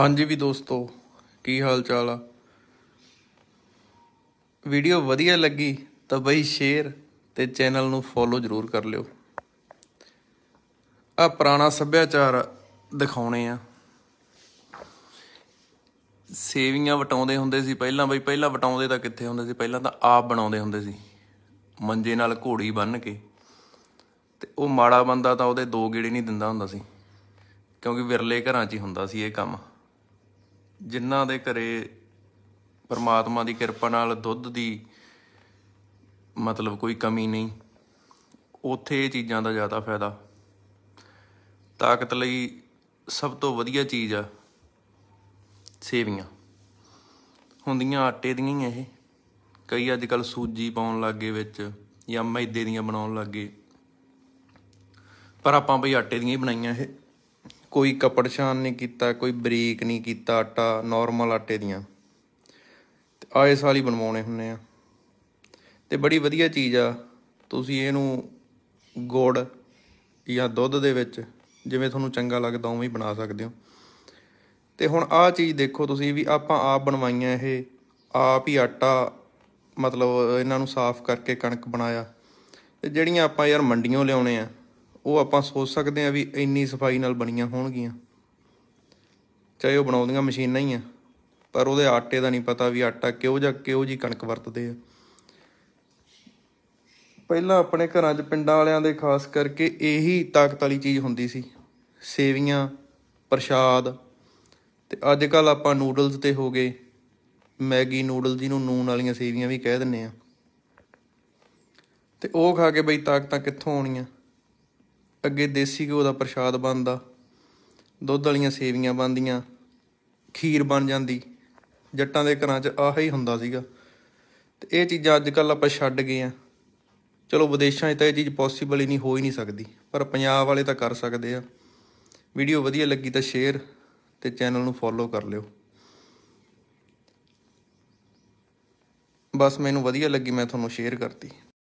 ਹਾਂਜੀ ਵੀ ਦੋਸਤੋ, ਕੀ ਹਾਲ ਚਾਲ ਆ? ਵੀਡੀਓ ਵਧੀਆ ਲੱਗੀ ਤਾਂ ਬਈ ਸ਼ੇਅਰ ਤੇ ਚੈਨਲ ਨੂੰ ਫੋਲੋ ਜਰੂਰ ਕਰ ਲਿਓ। ਆ ਪੁਰਾਣਾ ਸੱਭਿਆਚਾਰ ਦਿਖਾਉਣੇ ਆ। ਸੇਵੀਆਂ ਵਟਾਉਂਦੇ ਹੁੰਦੇ ਸੀ ਪਹਿਲਾਂ ਬਈ, ਪਹਿਲਾਂ ਵਟਾਉਂਦੇ ਤਾਂ ਕਿੱਥੇ ਹੁੰਦੇ ਸੀ? ਪਹਿਲਾਂ ਤਾਂ ਆਪ ਬਣਾਉਂਦੇ ਹੁੰਦੇ ਸੀ। ਮੰਜੇ ਨਾਲ ਘੋੜੀ ਬੰਨ ਕੇ ਤੇ ਉਹ ਮਾੜਾ ਬੰਦਾ ਤਾਂ ਉਹਦੇ ਦੋ ਗੇੜੇ ਨਹੀਂ ਦਿੰਦਾ ਹੁੰਦਾ ਸੀ, ਕਿਉਂਕਿ ਵਿਰਲੇ ਘਰਾਂ 'ਚ ਹੀ ਹੁੰਦਾ ਸੀ ਇਹ ਕੰਮ। ਜਿਨ੍ਹਾਂ ਦੇ ਘਰੇ ਪਰਮਾਤਮਾ ਦੀ ਕਿਰਪਾ ਨਾਲ ਦੁੱਧ ਦੀ ਮਤਲਬ ਕੋਈ ਕਮੀ ਨਹੀਂ, ਉੱਥੇ ਇਹ ਚੀਜ਼ਾਂ ਦਾ ਜ਼ਿਆਦਾ ਫਾਇਦਾ। ਤਾਕਤ ਲਈ ਸਭ ਤੋਂ ਵਧੀਆ ਚੀਜ਼ ਆ ਸੇਵੀਆਂ। ਹੁੰਦੀਆਂ ਆਟੇ ਦੀਆਂ ਹੀ ਇਹ। ਕਈ ਅੱਜ ਕੱਲ ਸੂਜੀ ਪਾਉਣ ਲੱਗੇ ਵਿੱਚ ਜਾਂ ਮੈਦੇ ਦੀਆਂ ਬਣਾਉਣ ਲੱਗੇ ਪਰ ਆਪਾਂ ਬਈ ਆਟੇ ਦੀਆਂ ਹੀ ਬਣਾਈਆਂ ਇਹ। ਕੋਈ ਕਪੜ ਛਾਨ ਨਹੀਂ ਕੀਤਾ, ਕੋਈ ਬਰੀਕ ਨਹੀਂ ਕੀਤਾ ਆਟਾ ਨਾਰਮਲ ਆਟੇ ਦੀਆਂ। ਤੇ ਆਏ ਸਾਲ ਹੀ ਬਣਵਾਉਣੇ ਹੁੰਨੇ ਆ। ਤੇ ਬੜੀ ਵਧੀਆ ਚੀਜ਼ ਆ, ਤੁਸੀਂ ਇਹਨੂੰ ਗੁੜ ਜਾਂ ਦੁੱਧ ਦੇ ਵਿੱਚ ਜਿਵੇਂ ਤੁਹਾਨੂੰ ਚੰਗਾ ਲੱਗਦਾ ਉਵੇਂ ਹੀ ਬਣਾ ਸਕਦੇ ਹੋ। ਤੇ ਹੁਣ ਆਹ ਚੀਜ਼ ਦੇਖੋ ਤੁਸੀਂ ਵੀ ਆਪਾਂ ਆਪ ਬਣਵਾਈਆਂ ਇਹ, ਆਪ ਹੀ ਆਟਾ ਮਤਲਬ ਇਹਨਾਂ ਨੂੰ ਸਾਫ਼ ਕਰਕੇ ਕਣਕ ਬਣਾਇਆ। ਤੇ ਜਿਹੜੀਆਂ ਆਪਾਂ ਯਾਰ ਮੰਡੀਆਂ ਲਿਆਉਣੇ ਆ ਉਹ ਆਪਾਂ ਸੋਚ ਸਕਦੇ ਆ ਵੀ ਇੰਨੀ ਸਫ਼ਾਈ ਨਾਲ ਬਣੀਆਂ ਹੋਣਗੀਆਂ। ਚਾਹੇ ਉਹ ਬਣਾਉਂਦੀਆਂ ਮਸ਼ੀਨਾਂ ਹੀ ਆ, ਪਰ ਉਹਦੇ ਆਟੇ ਦਾ ਨਹੀਂ ਪਤਾ ਵੀ ਆਟਾ ਕਿਹੋ ਜਿਹਾ ਕਿਹੋ ਜੀ ਕਣਕ ਵਰਤਦੇ ਆ। ਪਹਿਲਾਂ ਆਪਣੇ ਘਰਾਂ 'ਚ ਪਿੰਡਾਂ ਵਾਲਿਆਂ ਦੇ ਖਾਸ ਕਰਕੇ ਇਹੀ ਤਾਕਤ ਵਾਲੀ ਚੀਜ਼ ਹੁੰਦੀ ਸੀ, ਸੇਵੀਆਂ, ਪ੍ਰਸ਼ਾਦ। ਤੇ ਅੱਜ ਕੱਲ ਆਪਾਂ ਨੂਡਲਸ ਤੇ ਹੋ ਗਏ, ਮੈਗੀ ਨੂਡਲ ਜਿਹਨੂੰ ਨੂਨ ਵਾਲੀਆਂ ਸੇਵੀਆਂ ਵੀ ਕਹਿ ਦਿੰਨੇ ਆ। ਤੇ ਉਹ ਖਾ ਕੇ ਬਈ ਤਾਕਤਾਂ ਕਿੱਥੋਂ ਆਉਣੀਆਂ? ਅੱਗੇ ਦੇਸੀ ਘਿਓ ਦਾ ਪ੍ਰਸ਼ਾਦ ਬਣਦਾ, ਦੁੱਧ ਵਾਲੀਆਂ ਸੇਵੀਆਂ ਬਣਦੀਆਂ, ਖੀਰ ਬਣ ਜਾਂਦੀ, ਜੱਟਾਂ ਦੇ ਘਰਾਂ 'ਚ ਆਹ ਹੀ ਹੁੰਦਾ ਸੀਗਾ। ਤੇ ਇਹ ਚੀਜ਼ਾਂ ਅੱਜ ਕੱਲ ਆਪਾਂ ਛੱਡ ਗਏ ਆ। ਚਲੋ ਵਿਦੇਸ਼ਾਂ 'ਚ ਤਾਂ ਇਹ ਚੀਜ਼ ਪੋਸੀਬਲ ਹੀ ਨਹੀਂ, ਹੋ ਹੀ ਨਹੀਂ ਸਕਦੀ, ਪਰ ਪੰਜਾਬ ਵਾਲੇ ਤਾਂ ਕਰ ਸਕਦੇ ਆ। ਵੀਡੀਓ ਵਧੀਆ ਲੱਗੀ ਤਾਂ ਸ਼ੇਅਰ ਤੇ ਚੈਨਲ ਨੂੰ ਫੋਲੋ ਕਰ ਲਿਓ। ਬਸ ਮੈਨੂੰ ਵਧੀਆ ਲੱਗੀ, ਮੈਂ ਤੁਹਾਨੂੰ ਸ਼ੇਅਰ ਕਰਤੀ।